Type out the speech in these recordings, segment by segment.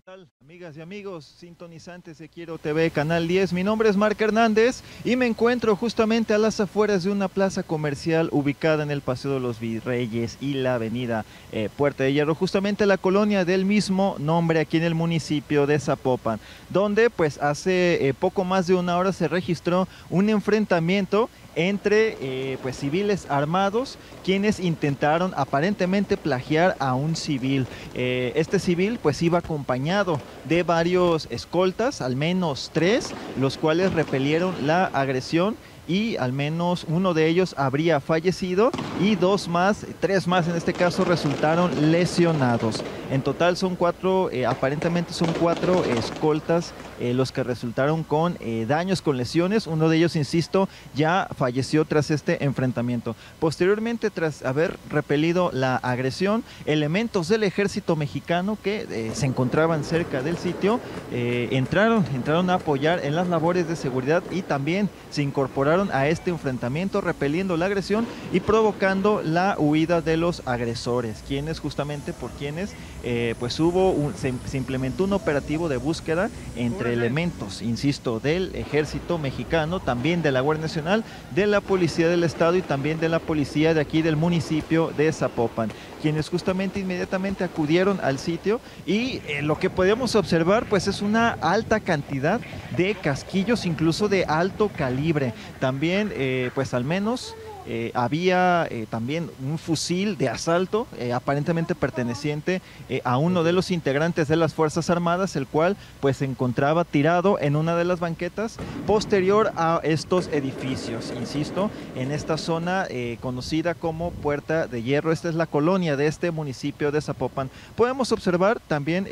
¿Qué tal, amigas y amigos sintonizantes de Quiero TV Canal 10? Mi nombre es Marc Hernández y me encuentro justamente a las afueras de una plaza comercial ubicada en el Paseo de los Virreyes y la avenida eh, Puerta de Hierro, justamente la colonia del mismo nombre aquí en el municipio de Zapopan, donde pues hace eh, poco más de una hora se registró un enfrentamiento entre eh, pues civiles armados quienes intentaron aparentemente plagiar a un civil. Eh, este civil pues iba acompañado de varios escoltas, al menos tres, los cuales repelieron la agresión y al menos uno de ellos habría fallecido y dos más, tres más en este caso, resultaron lesionados. En total son cuatro, eh, aparentemente son cuatro escoltas eh, los que resultaron con eh, daños, con lesiones. Uno de ellos, insisto, ya falleció tras este enfrentamiento. Posteriormente, tras haber repelido la agresión, elementos del ejército mexicano que se encontraban cerca del sitio entraron, entraron a apoyar en las labores de seguridad y también se incorporaron a este enfrentamiento, repeliendo la agresión y provocando la huida de los agresores, quienes justamente por quienes eh, pues hubo un, se, implementó un operativo de búsqueda entre elementos, insisto, del ejército mexicano, también de la Guardia Nacional, de la Policía del Estado y también de la policía de aquí del municipio de Zapopan, quienes justamente inmediatamente acudieron al sitio y eh, lo que podemos observar pues es una alta cantidad de casquillos, incluso de alto calibre. También, eh, pues al menos eh, había eh, también un fusil de asalto eh, aparentemente perteneciente a uno de los integrantes de las Fuerzas Armadas, el cual pues se encontraba tirado en una de las banquetas posterior a estos edificios, insisto, en esta zona conocida como Puerta de Hierro. Esta es la colonia de este municipio de Zapopan. Podemos observar también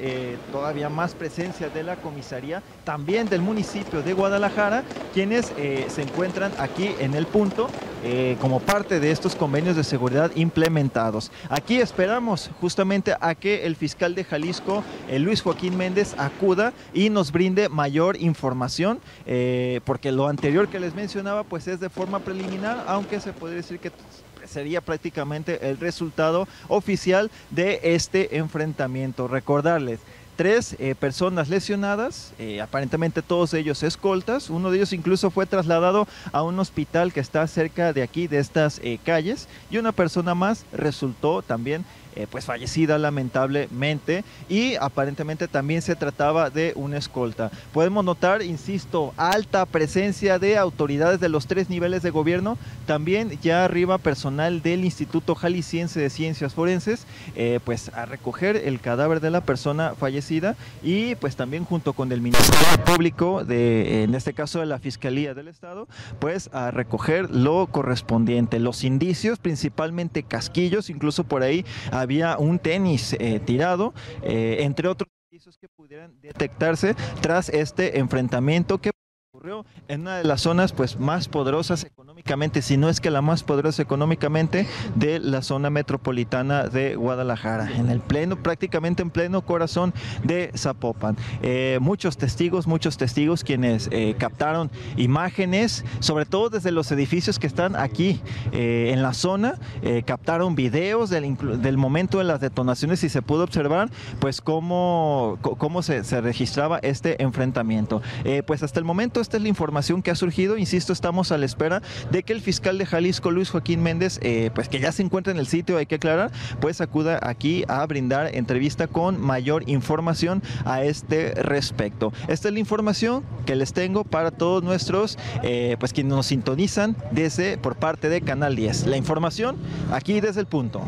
todavía más presencia de la comisaría, también del municipio de Guadalajara, quienes se encuentran aquí en el punto como parte de estos convenios de seguridad implementados. Aquí esperamos justamente a que el fiscal de Jalisco, eh, Luis Joaquín Méndez, acuda y nos brinde mayor información, eh, porque lo anterior que les mencionaba pues es de forma preliminar, aunque se podría decir que sería prácticamente el resultado oficial de este enfrentamiento. Recordarles, tres eh, personas lesionadas, eh, aparentemente todos ellos escoltas, uno de ellos incluso fue trasladado a un hospital que está cerca de aquí, de estas eh, calles, y una persona más resultó también pues fallecida lamentablemente. Y aparentemente también se trataba de una escolta. Podemos notar, insisto, alta presencia de autoridades de los tres niveles de gobierno, también ya arriba personal del Instituto Jalisciense de Ciencias Forenses, pues a recoger el cadáver de la persona fallecida y pues también junto con el Ministerio Público de, en este caso de la Fiscalía del Estado, pues a recoger lo correspondiente, los indicios, principalmente casquillos, incluso por ahí había un tenis eh, tirado, eh, entre otros indicios que pudieran detectarse tras este enfrentamiento que ocurrió en una de las zonas pues más poderosas económicamente, si no es que la más poderosa económicamente de la zona metropolitana de Guadalajara, en el pleno, prácticamente en pleno corazón de Zapopan. Eh, muchos testigos, muchos testigos quienes eh, captaron imágenes, sobre todo desde los edificios que están aquí eh, en la zona, captaron videos del, momento de las detonaciones y se pudo observar pues cómo, cómo se, se registraba este enfrentamiento. pues hasta el momento esta es la información que ha surgido, insisto, estamos a la espera de que el fiscal de Jalisco, Luis Joaquín Méndez, eh, pues que ya se encuentra en el sitio, hay que aclarar, pues acuda aquí a brindar entrevista con mayor información a este respecto. Esta es la información que les tengo para todos nuestros, eh, pues quienes nos sintonizan desde por parte de Canal 10. La información aquí desde el punto.